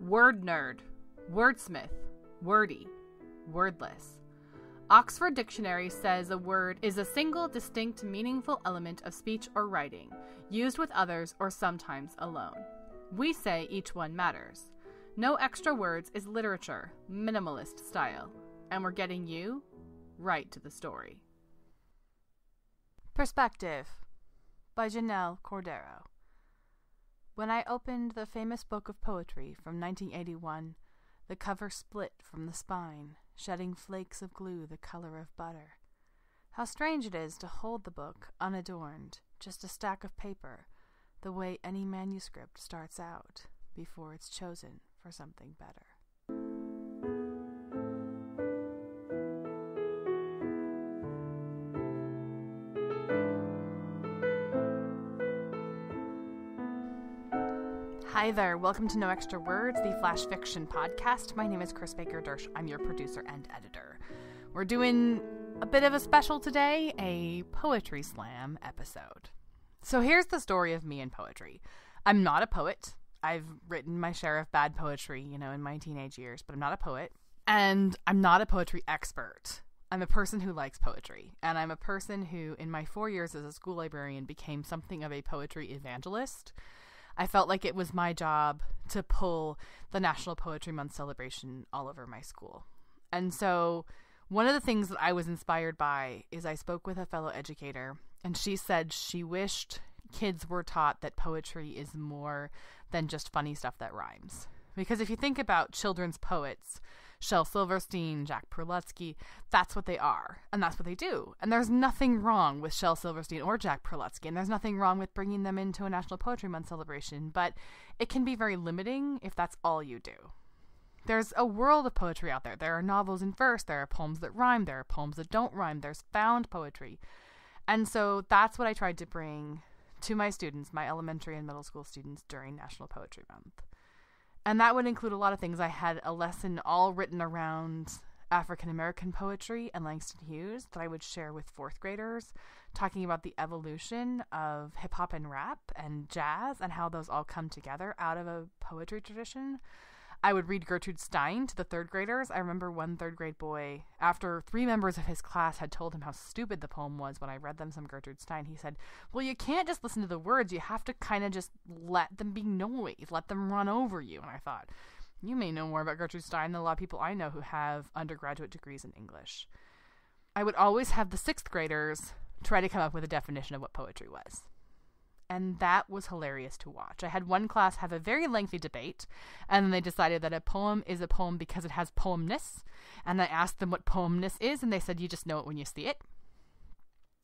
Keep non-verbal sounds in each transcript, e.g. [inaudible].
word nerd, wordsmith, wordy, wordless. Oxford Dictionary says a word is a single, distinct, meaningful element of speech or writing, used with others or sometimes alone. We say each one matters. No extra words is literature, minimalist style, and we're getting you right to the story. Perspective by Janelle Cordero. When I opened the famous book of poetry from 1981, the cover split from the spine, shedding flakes of glue the color of butter. How strange it is to hold the book unadorned, just a stack of paper, the way any manuscript starts out before it's chosen for something better. Hi there, welcome to No Extra Words, the Flash Fiction podcast. My name is Chris Baker Dersch. I'm your producer and editor. We're doing a bit of a special today, a poetry slam episode. So here's the story of me and poetry. I'm not a poet. I've written my share of bad poetry, you know, in my teenage years, but I'm not a poet. And I'm not a poetry expert. I'm a person who likes poetry. And I'm a person who, in my four years as a school librarian, became something of a poetry evangelist. I felt like it was my job to pull the National Poetry Month celebration all over my school. And so, one of the things that I was inspired by is I spoke with a fellow educator, and she said she wished kids were taught that poetry is more than just funny stuff that rhymes. Because if you think about children's poets, Shel Silverstein, Jack Prelutsky, that's what they are, and that's what they do. And there's nothing wrong with Shel Silverstein or Jack Prelutsky, and there's nothing wrong with bringing them into a National Poetry Month celebration, but it can be very limiting if that's all you do. There's a world of poetry out there. There are novels in verse, there are poems that rhyme, there are poems that don't rhyme, there's found poetry. And so that's what I tried to bring to my students, my elementary and middle school students during National Poetry Month. And that would include a lot of things. I had a lesson all written around African American poetry and Langston Hughes that I would share with fourth graders, talking about the evolution of hip hop and rap and jazz and how those all come together out of a poetry tradition. I would read Gertrude Stein to the third graders. I remember one third grade boy, after three members of his class had told him how stupid the poem was when I read them some Gertrude Stein, he said, Well, you can't just listen to the words. You have to kind of just let them be noise, let them run over you. And I thought, You may know more about Gertrude Stein than a lot of people I know who have undergraduate degrees in English. I would always have the sixth graders try to come up with a definition of what poetry was and that was hilarious to watch. I had one class have a very lengthy debate, and then they decided that a poem is a poem because it has poemness. And I asked them what poemness is, and they said you just know it when you see it.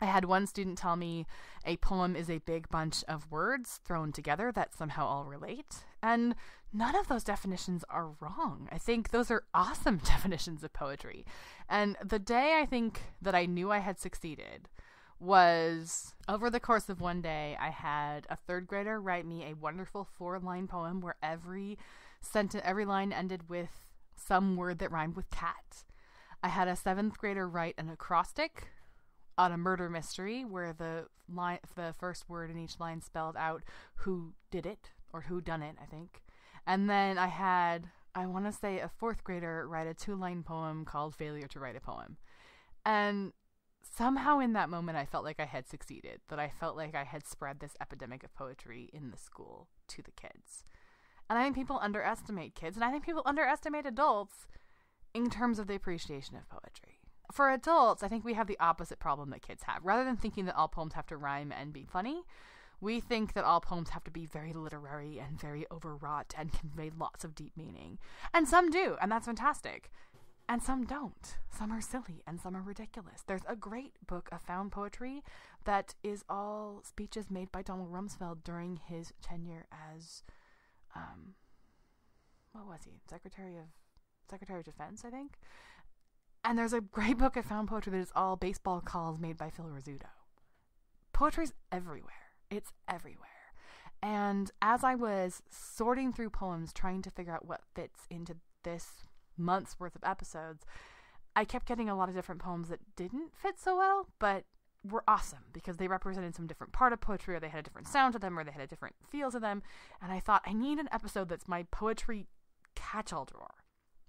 I had one student tell me a poem is a big bunch of words thrown together that somehow all relate. And none of those definitions are wrong. I think those are awesome [laughs] definitions of poetry. And the day I think that I knew I had succeeded was over the course of one day, I had a third grader write me a wonderful four line poem where every sentence, every line ended with some word that rhymed with cat. I had a seventh grader write an acrostic on a murder mystery where the line, the first word in each line spelled out who did it or who done it, I think. And then I had, I want to say, a fourth grader write a two line poem called Failure to Write a Poem. And somehow in that moment I felt like I had succeeded, that I felt like I had spread this epidemic of poetry in the school to the kids. And I think people underestimate kids, and I think people underestimate adults in terms of the appreciation of poetry. For adults, I think we have the opposite problem that kids have. Rather than thinking that all poems have to rhyme and be funny, we think that all poems have to be very literary and very overwrought and convey lots of deep meaning. And some do, and that's fantastic and some don't. Some are silly and some are ridiculous. There's a great book of found poetry that is all speeches made by Donald Rumsfeld during his tenure as, um, what was he? Secretary of Secretary of Defense, I think. And there's a great book of found poetry that is all baseball calls made by Phil Rizzuto. Poetry's everywhere. It's everywhere. And as I was sorting through poems, trying to figure out what fits into this months worth of episodes, I kept getting a lot of different poems that didn't fit so well, but were awesome because they represented some different part of poetry or they had a different sound to them or they had a different feel to them. And I thought, I need an episode that's my poetry catch all drawer.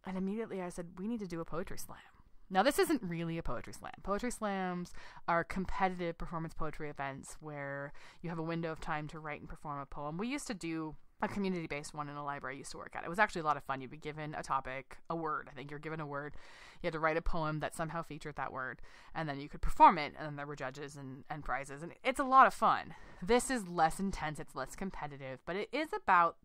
And immediately I said, we need to do a poetry slam. Now, this isn't really a poetry slam. Poetry slams are competitive performance poetry events where you have a window of time to write and perform a poem. We used to do a community based one in a library I used to work at. It was actually a lot of fun. You'd be given a topic, a word. I think you're given a word. You had to write a poem that somehow featured that word, and then you could perform it, and then there were judges and, and prizes. And it's a lot of fun. This is less intense, it's less competitive, but it is about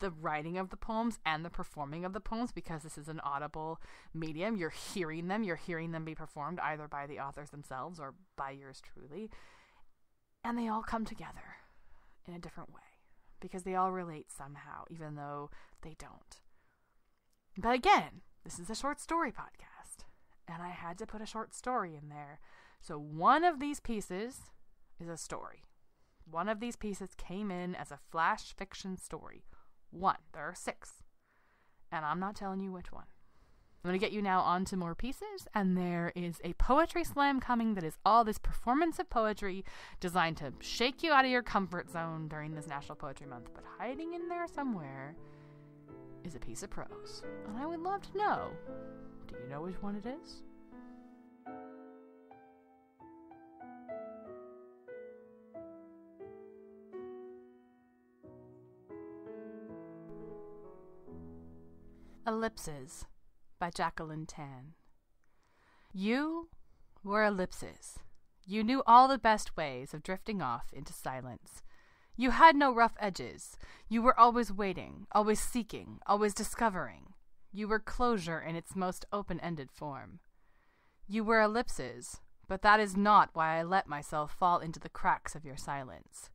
the writing of the poems and the performing of the poems because this is an audible medium. You're hearing them, you're hearing them be performed either by the authors themselves or by yours truly. And they all come together in a different way because they all relate somehow, even though they don't. But again, this is a short story podcast, and I had to put a short story in there. So one of these pieces is a story. One of these pieces came in as a flash fiction story. One. There are six. And I'm not telling you which one. I'm going to get you now on to more pieces, and there is a poetry slam coming that is all this performance of poetry designed to shake you out of your comfort zone during this National Poetry Month. But hiding in there somewhere is a piece of prose. And I would love to know do you know which one it is? Ellipses by Jaclyn Tan. You were ellipses. You knew all the best ways of drifting off into silence. You had no rough edges. You were always waiting, always seeking, always discovering. You were closure in its most open ended form. You were ellipses, but that is not why I let myself fall into the cracks of your silence.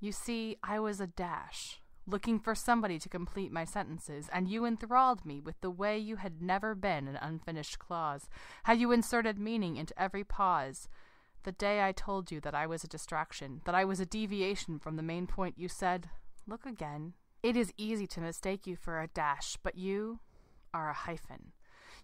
You see, I was a dash, looking for somebody to complete my sentences, and you enthralled me with the way you had never been an unfinished clause, how you inserted meaning into every pause. The day I told you that I was a distraction, that I was a deviation from the main point, you said, Look again. It is easy to mistake you for a dash, but you are a hyphen.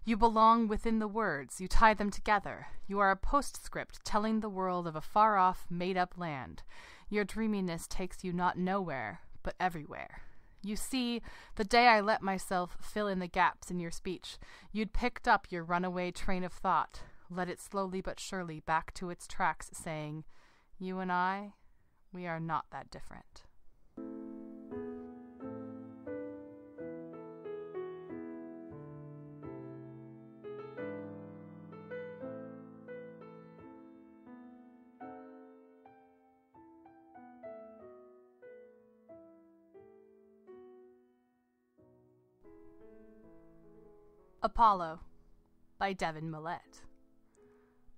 You belong within the words, you tie them together. You are a postscript telling the world of a far off, made up land. Your dreaminess takes you not nowhere, but everywhere. You see, the day I let myself fill in the gaps in your speech, you'd picked up your runaway train of thought, led it slowly but surely back to its tracks, saying, You and I, we are not that different. Apollo by Devyn Millette.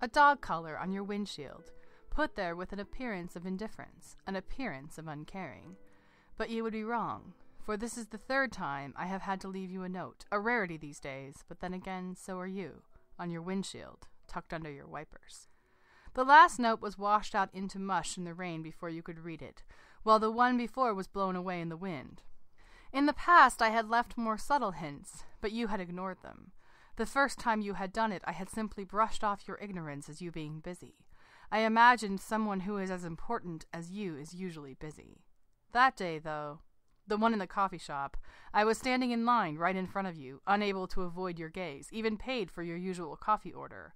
A dog collar on your windshield, put there with an appearance of indifference, an appearance of uncaring. But you would be wrong, for this is the third time I have had to leave you a note, a rarity these days, but then again, so are you, on your windshield, tucked under your wipers. The last note was washed out into mush in the rain before you could read it, while the one before was blown away in the wind. In the past, I had left more subtle hints, but you had ignored them. The first time you had done it, I had simply brushed off your ignorance as you being busy. I imagined someone who is as important as you is usually busy. That day, though, the one in the coffee shop, I was standing in line right in front of you, unable to avoid your gaze, even paid for your usual coffee order.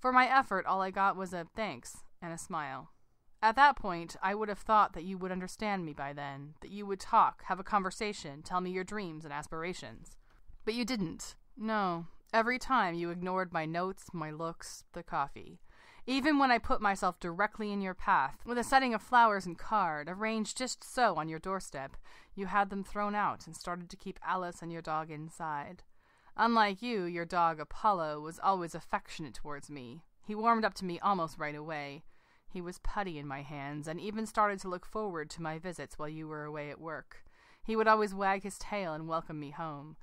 For my effort, all I got was a thanks and a smile. At that point, I would have thought that you would understand me by then, that you would talk, have a conversation, tell me your dreams and aspirations. But you didn't. No. Every time you ignored my notes, my looks, the coffee. Even when I put myself directly in your path, with a setting of flowers and card, arranged just so on your doorstep, you had them thrown out and started to keep Alice and your dog inside. Unlike you, your dog Apollo was always affectionate towards me. He warmed up to me almost right away. He was putty in my hands, and even started to look forward to my visits while you were away at work. He would always wag his tail and welcome me home.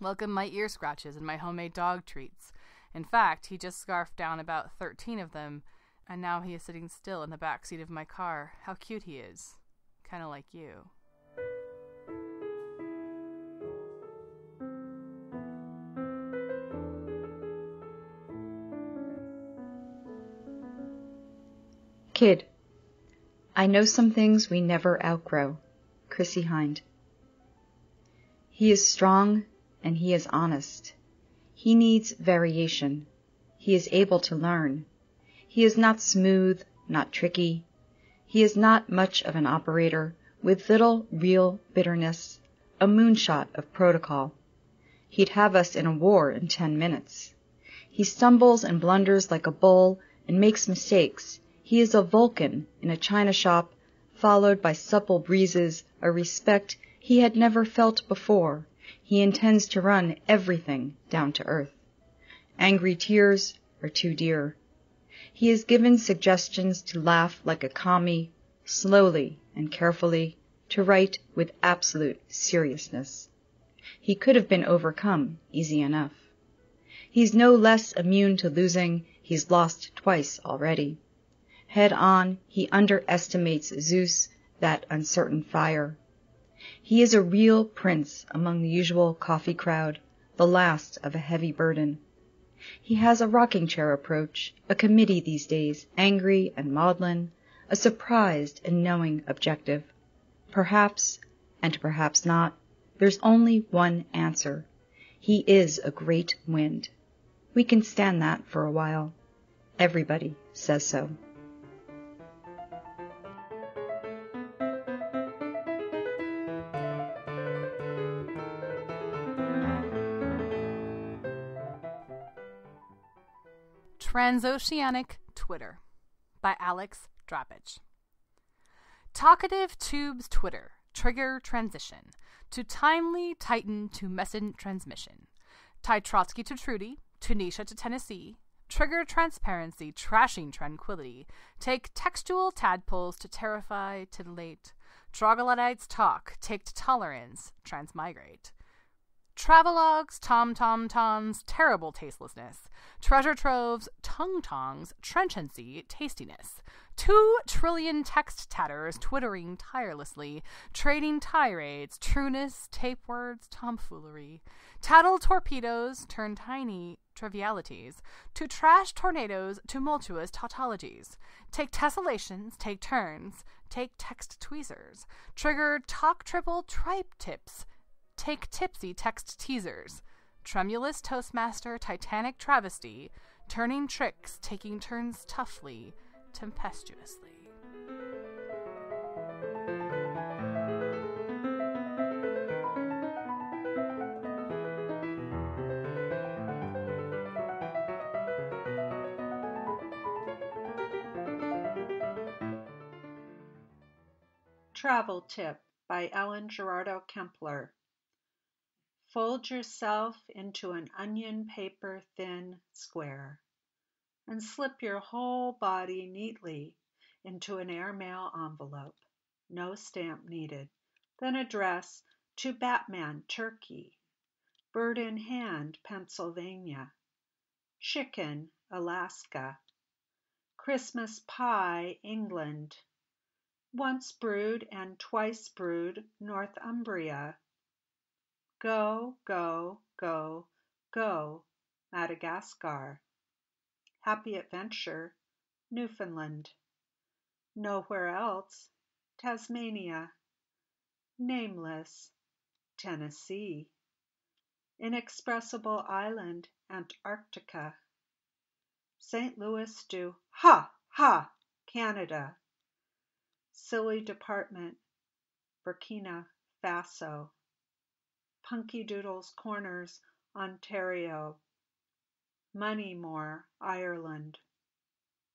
Welcome my ear scratches and my homemade dog treats. In fact, he just scarfed down about thirteen of them, and now he is sitting still in the back seat of my car. How cute he is. Kinda like you. Kid. I know some things we never outgrow. Chrissie Hynde. He is strong and he is honest. He needs variation. He is able to learn. He is not smooth, not tricky. He is not much of an operator, with little real bitterness, a moonshot of protocol. He'd have us in a war in ten minutes. He stumbles and blunders like a bull and makes mistakes. He is a Vulcan in a china shop, followed by supple breezes, a respect he had never felt before. He intends to run everything down to earth. Angry tears are too dear. He is given suggestions to laugh like a commie, slowly and carefully, to write with absolute seriousness. He could have been overcome easy enough. He's no less immune to losing, he's lost twice already. Head on, he underestimates Zeus, that uncertain fire. He is a real prince among the usual coffee crowd, the last of a heavy burden. He has a rocking chair approach, a committee these days, angry and maudlin, a surprised and knowing objective. Perhaps, and perhaps not, there's only one answer. He is a great wind. We can stand that for a while. Everybody says so. Transoceanic Twitter by Alex Dreppec. Talkative tubes Twitter trigger transition to timely tighten to message transmission. Tie Trotsky to Trudy, Tunisia to Tennessee. Trigger transparency, trashing tranquility. Take textual tadpoles to terrify, titillate. Troglodytes talk, take to tolerance, transmigrate. Travelogues, tom tom toms, terrible tastelessness. Treasure troves, tongue tongs, trenchancy, tastiness. Two trillion text tatters twittering tirelessly, trading tirades, trueness, tape words, tomfoolery. Tattle torpedoes turn tiny trivialities to trash tornadoes, tumultuous tautologies. Take tessellations, take turns, take text tweezers. Trigger talk triple tripe tips Take tipsy text teasers. Tremulous Toastmaster Titanic travesty. Turning tricks, taking turns toughly, tempestuously. Travel Tip by Ellen Girardeau Kempler Fold yourself into an onion paper thin square and slip your whole body neatly into an airmail envelope. No stamp needed. Then address to Batman, Turkey. Bird in Hand, Pennsylvania. Chicken, Alaska. Christmas Pie, England. Once brewed and twice brewed, Northumbria. Go, go, go, go, Madagascar. Happy Adventure, Newfoundland. Nowhere else, Tasmania. Nameless, Tennessee. Inexpressible Island, Antarctica. St. Louis to Ha! Ha! Canada. Silly Department, Burkina Faso. Punky Doodles Corners, Ontario. Moneymore, Ireland.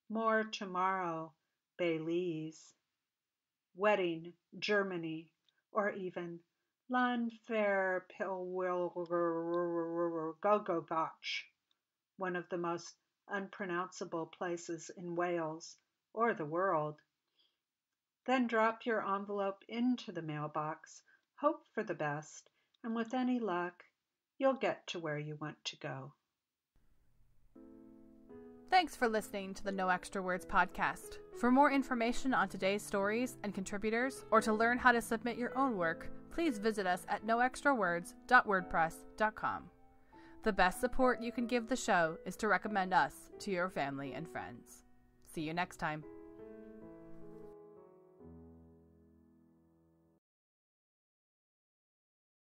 More Tomorrow, Belize. Wedding, Germany, or even Llanfair Pilwilgogogoch, one of the most unpronounceable places in Wales or the world. Then drop your envelope into the mailbox, hope for the best, and with any luck, you'll get to where you want to go. Thanks for listening to the No Extra Words podcast. For more information on today's stories and contributors, or to learn how to submit your own work, please visit us at noextrawords.wordpress.com. The best support you can give the show is to recommend us to your family and friends. See you next time.